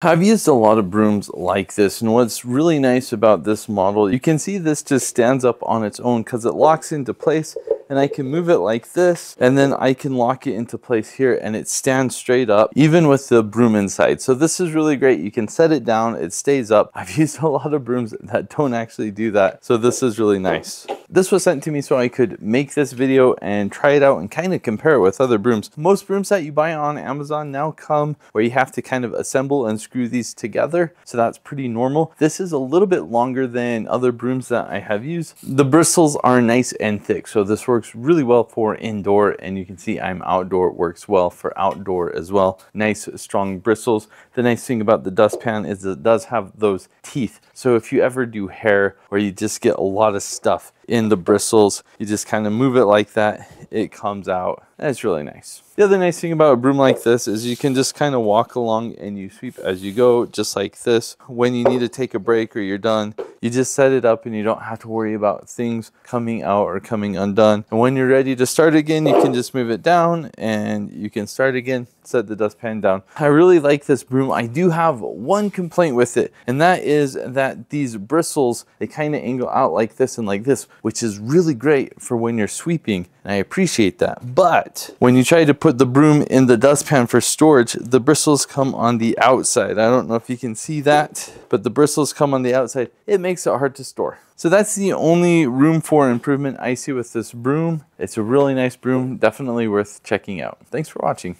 I've used a lot of brooms like this and what's really nice about this model, you can see this just stands up on its own because it locks into place and I can move it like this and then I can lock it into place here and it stands straight up even with the broom inside. So this is really great. You can set it down, it stays up. I've used a lot of brooms that don't actually do that. So this is really nice. This was sent to me so I could make this video and try it out and kind of compare it with other brooms. Most brooms that you buy on Amazon now come where you have to kind of assemble and screw these together. So that's pretty normal. This is a little bit longer than other brooms that I have used. The bristles are nice and thick. So this works really well for indoor and you can see I'm outdoor. It works well for outdoor as well. Nice strong bristles. The nice thing about the dustpan is it does have those teeth. So if you ever do hair where you just get a lot of stuff in the bristles. You just kind of move it like that. It comes out. That's really nice. The other nice thing about a broom like this is you can just kind of walk along and you sweep as you go, just like this. When you need to take a break or you're done, you just set it up and you don't have to worry about things coming out or coming undone. And when you're ready to start again, you can just move it down and you can start again, set the dustpan down. I really like this broom. I do have one complaint with it, and that is that these bristles, they kind of angle out like this and like this, which is really great for when you're sweeping. And I appreciate that. But when you try to put the broom in the dustpan for storage, the bristles come on the outside. I don't know if you can see that, but the bristles come on the outside. It makes it hard to store. So that's the only room for improvement I see with this broom. It's a really nice broom, definitely worth checking out. Thanks for watching.